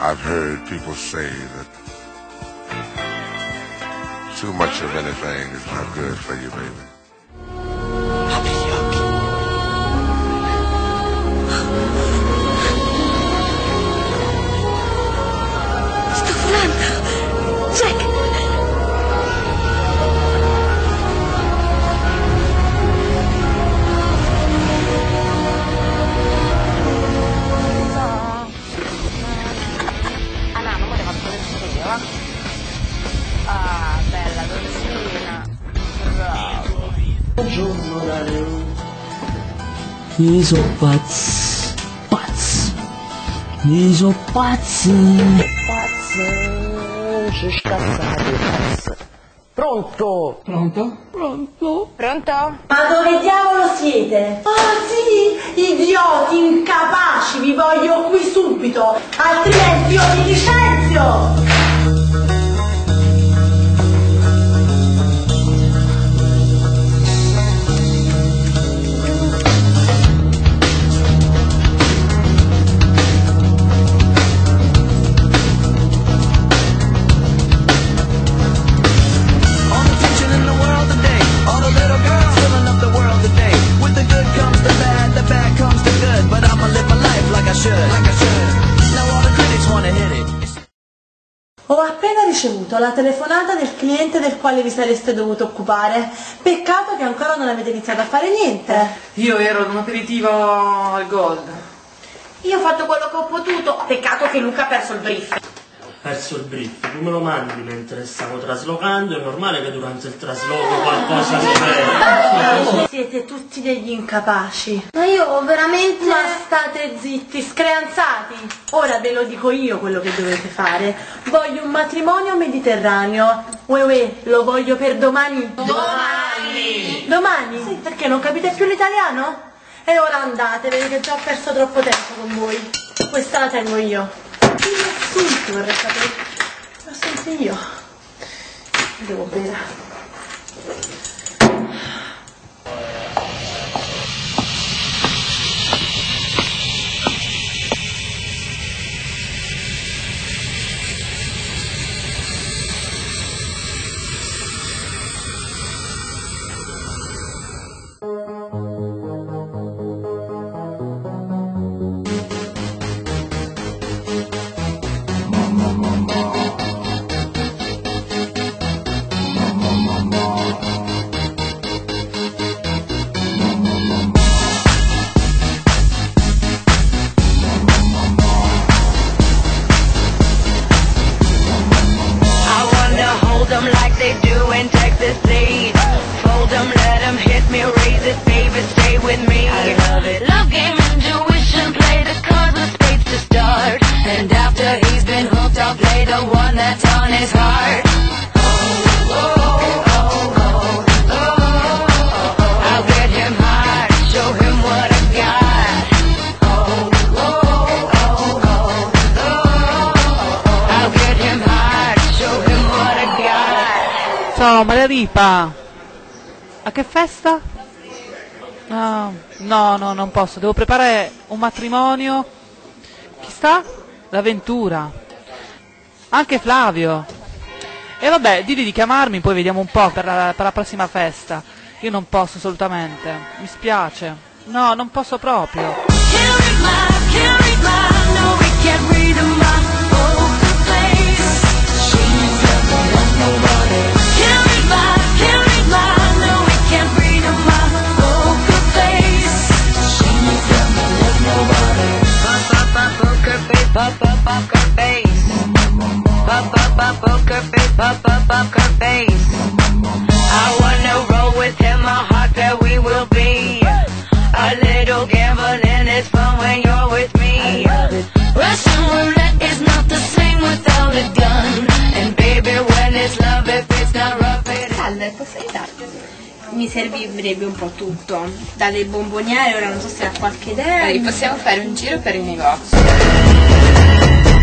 I've heard people say that too much of anything is not good for you, baby. Fare il video, va? Ah, bella dolcina. Bravo. I so pazzi, pazzi, i so pazzi. Pazzo, ci scazzate, pazzo. Pronto? Pronto? Pronto? Ma dove diavolo siete? Ah sì, idioti, incapaci, vi voglio qui subito, altrimenti io vi licenzio! Ricevuto la telefonata del cliente del quale vi sareste dovuto occupare. Peccato che ancora non avete iniziato a fare niente. Io ero ad un aperitivo al Gold. Io ho fatto quello che ho potuto, peccato che Luca ha perso il brief. Perso il brief, tu me lo mandi mentre stavo traslocando, è normale che durante il trasloco qualcosa si veda. Siete tutti degli incapaci. Ma io veramente... Ma state zitti, screanzati. Ora ve lo dico io quello che dovete fare. Voglio un matrimonio mediterraneo. Uè uè, lo voglio per domani. Domani! Domani? Sì, perché non capite più l'italiano? E ora andate, vedete che già ho perso troppo tempo con voi. Questa la tengo io. Uy, que me rescaté. Más sencillo. De bombera. Like they do in Texas State. Fold 'em, let 'em hit me, raise it, baby, stay with me. I love it. Love game, intuition, play the cards with spades to start. And after he's been hooked, I'll play the one that's on his heart. Ciao Maria Ripa. A che festa? No, no, no, non posso. Devo preparare un matrimonio. Chi sta? L'avventura. Anche Flavio. E vabbè, digli di chiamarmi, poi vediamo un po' per la, per la prossima festa. Io non posso assolutamente. Mi spiace. No, non posso proprio. Poker face. Poker face, poker face. I wanna roll with him, a heart that we will be. A little gambling is fun when you're with me. Russian roulette is not the same without a gun. And baby, when it's love, if it's not rough, it Salve, posso aiutarti? Mi servirebbe un po' tutto. Dalle bomboniere, ora non so se ha qualche idea. Dai, possiamo fare un giro per i negozi.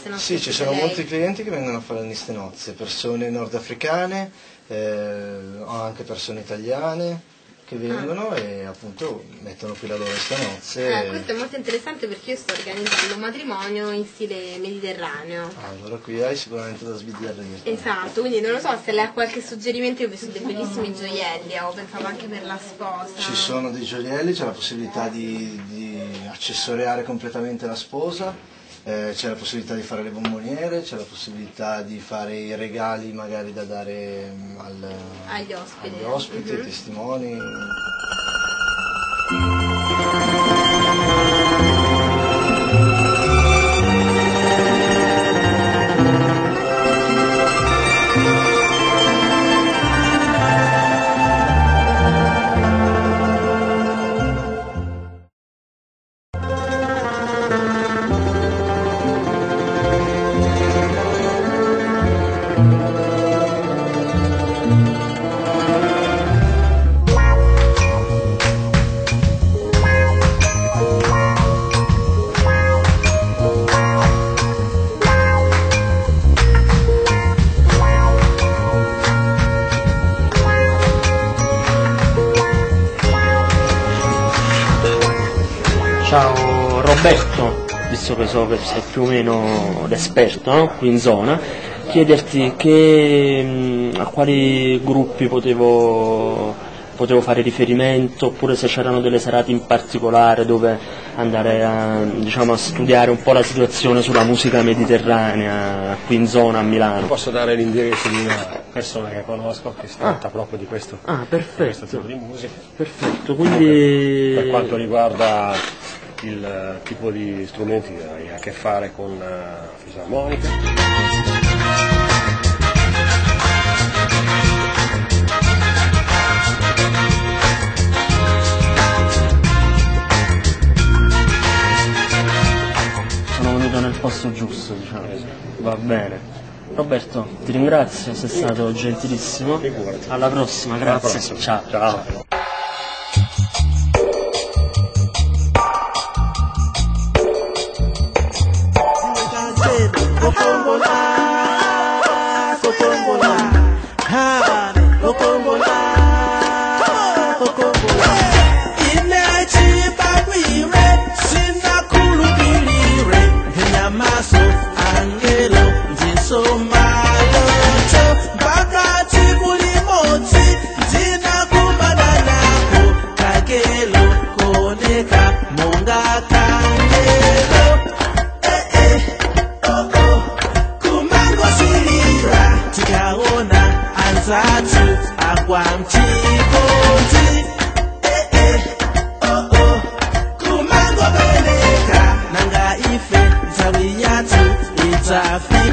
liste nozze? Sì, ci sono lei? molti clienti che vengono a fare liste nozze, persone nordafricane, eh, anche persone italiane che vengono e appunto mettono qui la loro lista nozze. Ah, questo è molto interessante perché io sto organizzando un matrimonio in stile mediterraneo. Allora qui hai sicuramente da sbizzarrire. Esatto, quindi non lo so se lei ha qualche suggerimento, io ho visto dei bellissimi gioielli, ho pensato anche per la sposa. Ci sono dei gioielli, c'è la possibilità di, di accessoriare completamente la sposa, eh, c'è la possibilità di fare le bomboniere, c'è la possibilità di fare i regali magari da dare mm, al- Agli ospiti. agli ospiti, ai Mhm. testimoni. Ciao Roberto, visto che so che sei più o meno l'esperto no? qui in zona, chiederti che, mh, a quali gruppi potevo, potevo fare riferimento oppure se c'erano delle serate in particolare dove andare a, diciamo, a studiare un po' la situazione sulla musica mediterranea qui in zona a Milano. Posso dare l'indirizzo di una persona che conosco che si tratta proprio di questo, Ah, di questo tipo di musica. Perfetto, quindi... Per quanto riguarda il eh, tipo di strumenti hai a che fare con la fisarmonica. sono venuto nel posto giusto, diciamo. Va bene. Roberto, ti ringrazio, sei stato gentilissimo. Alla prossima, grazie. prossima. Ciao. Ciao. I've